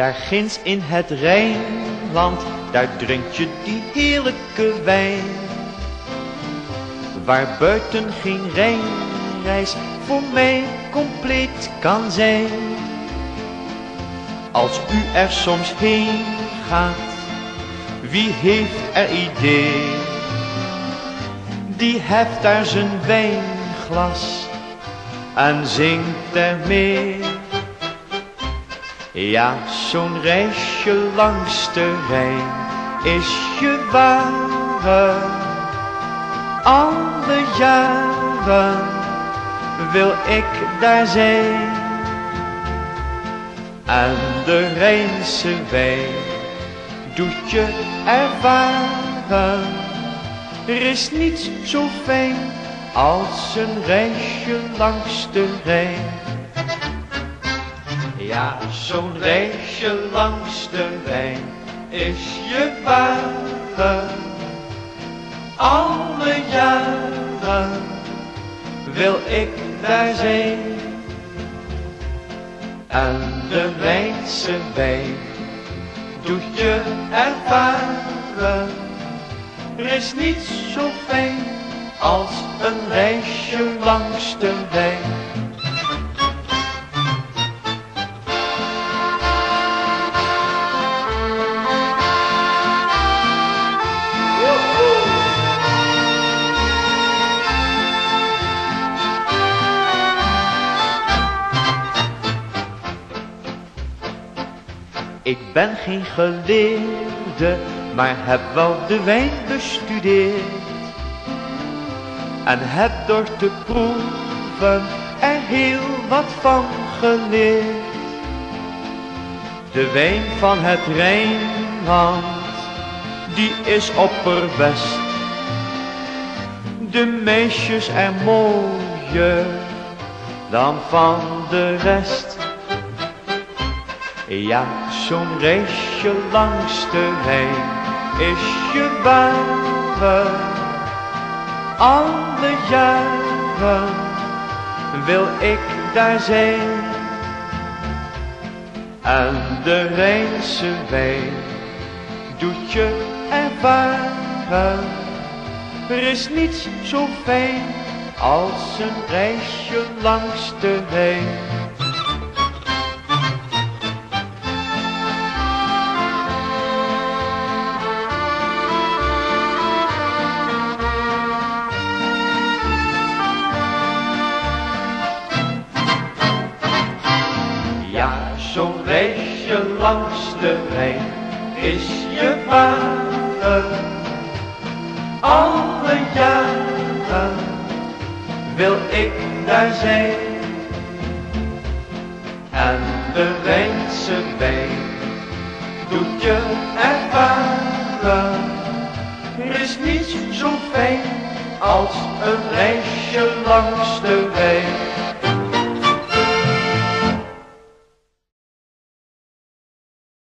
Daar ginds in het Rijnland, daar drink je die heerlijke wijn. Waar buiten geen Rijnreis voor mij compleet kan zijn. Als u er soms heen gaat, wie heeft er idee? Die heft daar zijn wijnglas en zingt ermee. Ja, zo'n reisje langs de Rijn is je ware. Alle jaren wil ik daar zijn. En de Rijnse wijn doet je ervaren. Er is niets zo fijn als een reisje langs de Rijn. Ja, zo'n reisje langs de Rijn is je ware. Alle jaren wil ik daar zijn. En de Rijnse wijn doet je ervaren. Er is niets zo fijn als een reisje langs de wijn. Ik ben geen geleerde, maar heb wel de wijn bestudeerd. En heb door te proeven er heel wat van geleerd. De wijn van het Rijnland, die is opperbest. De meisjes er mooier dan van de rest. Ja, zo'n reisje langs de Rijn is je ware. Alle jaren wil ik daar zijn. En de Rijnse wijn doet je ervaren. Er is niets zo fijn als een reisje langs de Rijn. Langs de Rijn is je ware. Alle jaren wil ik daar zijn. En de Rijnse wijn doet je ervaren. Er is niets zo fijn als een reisje langs de wijn.